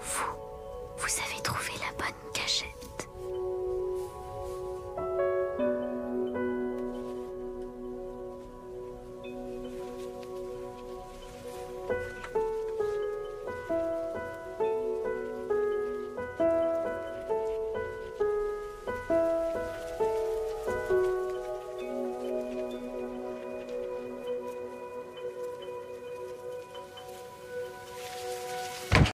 Vous, vous avez trouvé la bonne cachette.